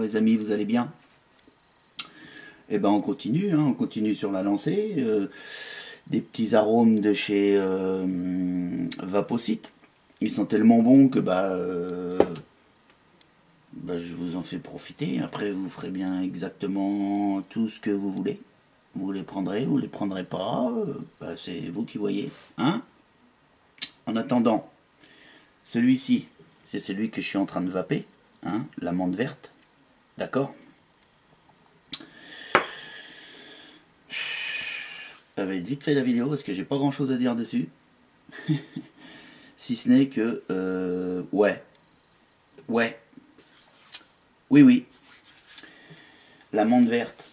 Les amis, vous allez bien? Eh ben on continue, hein, on continue sur la lancée. Euh, des petits arômes de chez euh. Ils sont tellement bons que bah, euh, bah, je vous en fais profiter. Après vous ferez bien exactement tout ce que vous voulez. Vous les prendrez, vous les prendrez pas. Bah, c'est vous qui voyez. Hein? En attendant, celui-ci, c'est celui que je suis en train de vaper, hein, l'amande verte. D'accord Ça va être vite fait la vidéo parce que j'ai pas grand chose à dire dessus. si ce n'est que. Euh, ouais. Ouais. Oui, oui. L'amande verte.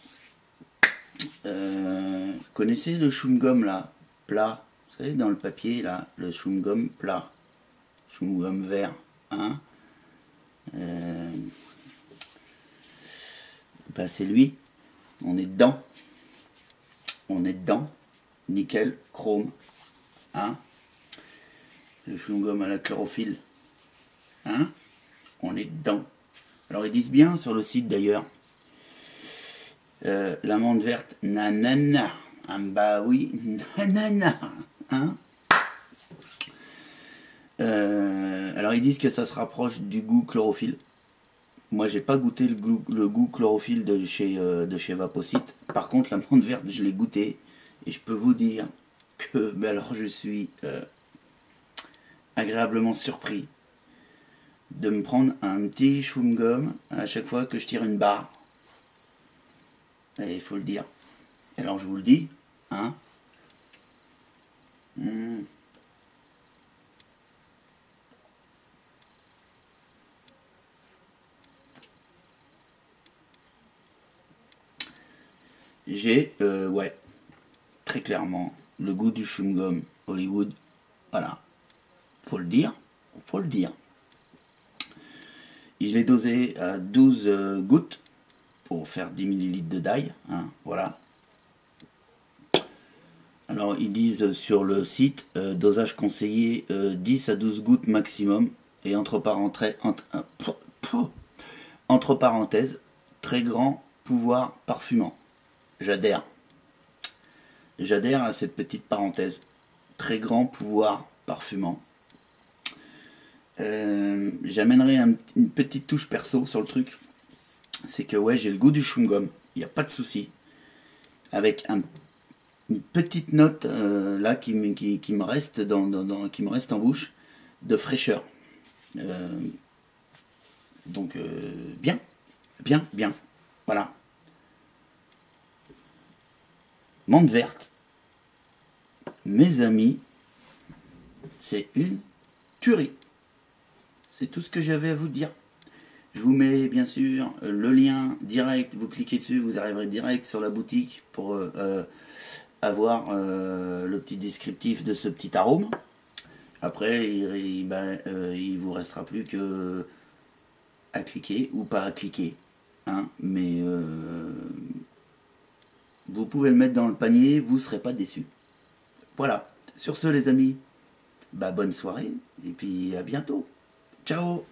Euh, connaissez le chewing-gum là Plat? Vous savez, dans le papier là, le chewing-gum plat. Chewing-gum vert. Hein? Euh, bah, c'est lui. On est dedans. On est dedans. Nickel, chrome. Hein? Le chewing-gum à la chlorophylle. Hein? On est dedans. Alors ils disent bien sur le site d'ailleurs. Euh, l'amande verte, nanana. Ah, bah oui, nanana. Hein? Euh, alors ils disent que ça se rapproche du goût chlorophylle. Moi j'ai pas goûté le goût, le goût chlorophylle de chez, euh, de chez. Par contre la menthe verte je l'ai goûté et je peux vous dire que ben alors je suis euh, agréablement surpris de me prendre un petit chewing-gum à chaque fois que je tire une barre. Et il faut le dire. Alors je vous le dis, hein. Mmh. J'ai, euh, ouais, très clairement, le goût du chewing-gum Hollywood. Voilà. Faut le dire. Faut le dire. Je l'ai dosé à 12 euh, gouttes pour faire 10 ml de d'ail. Hein, voilà. Alors, ils disent sur le site, euh, dosage conseillé 10 à 12 gouttes maximum. Et entre parenthèses, entre, entre parenthèses très grand pouvoir parfumant. J'adhère. J'adhère à cette petite parenthèse. Très grand pouvoir parfumant. Euh, j'amènerai une petite touche perso sur le truc. C'est que ouais, j'ai le goût du chewing-gum. Il n'y a pas de souci. Avec une petite note euh, là qui, me reste dans, qui me reste en bouche de fraîcheur. Euh, donc bien, bien, bien. Voilà. Monde verte. Mes amis, c'est une tuerie. C'est tout ce que j'avais à vous dire. Je vous mets bien sûr le lien direct, vous cliquez dessus, vous arriverez direct sur la boutique pour euh, euh, avoir euh, le petit descriptif de ce petit arôme. Après, il, ben, il vous restera plus que à cliquer ou pas à cliquer. Hein, mais vous pouvez le mettre dans le panier, vous ne serez pas déçus. Voilà. Sur ce, les amis, bah, bonne soirée et puis à bientôt. Ciao